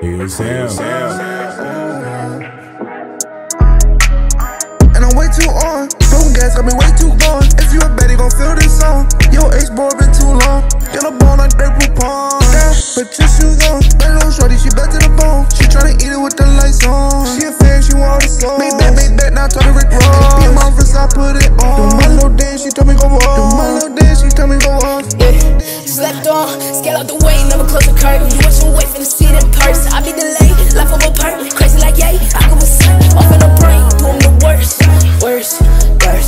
Hey, it's Sam. And I'm way too on. Broken gas got me way too gone. If you a Betty, gon' feel this song. Your ex boy been too long. Get a bone like Grey Poupon. Yeah, put your shoes on. Bang little shorty, she back to the bone. She tryna eat it with the lights on. She a fan, she want the soul. Make back, make back, now talk to Rick Ross. Be my wrist, I put it on. Do my little dance, she told me go off. Do my little dance, she told me go off. Yeah. Slept on, scale out the way, never close the curtain. You watch your wait for the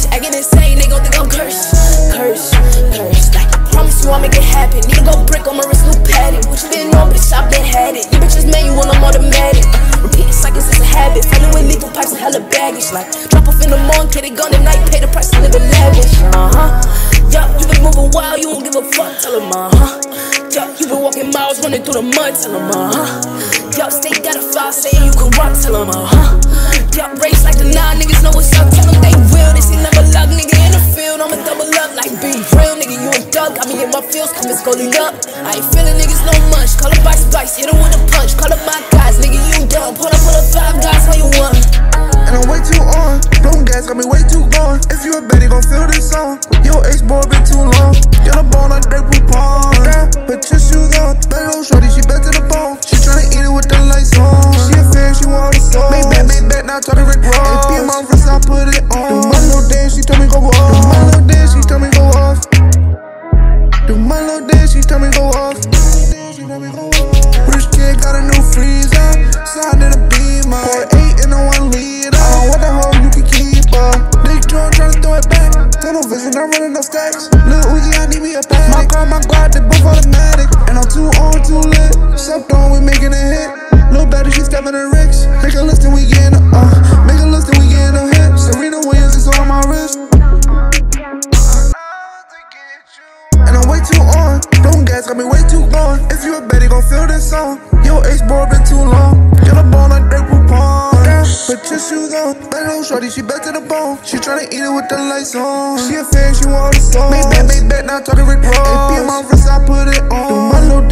worst. Acting insane, they gon' think I'm cursed, cursed, cursed. Like, I promise you I'll make it happen. Need to go brick on my wrist, new padding. What you been on, bitch, I've been had it. You bitches made you when I'm automatic. Repeat the cycles, it's a habit. Fighting with lethal pipes and hella baggage. Like, drop off in the morning, get it gone at night, pay the price to live lavish. Uh huh. Yup, you been moving wild, you don't give a fuck, tell him, uh huh. Yup, you been walking miles, running through the mud, tell him, uh huh. Yup, stay got a file, saying you can rock, tell him, uh huh. Yup, race like the nine niggas know what's got me in my feels, coming scully up. I ain't feeling niggas no much, call up by spice, hit him with Do my little dance, she told me go off. Rich kid got a new freezer. Signed in a beamer. Pour eight in a one liter. I don't want the hoe you can keep her. Big drum tryna throw it back. Tunnel vision, I'm running no stacks. Lil Uzi, I need me a pack. My car, my guard, they both automatic. And I'm too on, too lit. Stepped on, we making a hit. Lil better, she stepping in Ricks. Make a list and we getting a, uh. Make a list and we getting a hit. Serena Williams is on my wrist. Gas got me way too gone. If you a Betty, gon' feel this song. Your ex boy been too long. Get a bone like Grey Poupon. Yeah, put your shoes on. That little shorty, she back to the bone. She tryna eat it with the lights on. She a fan, she want the soul. Make back, make back, now talk to Rick Ross. AP in my wrist, I put it on. Do my little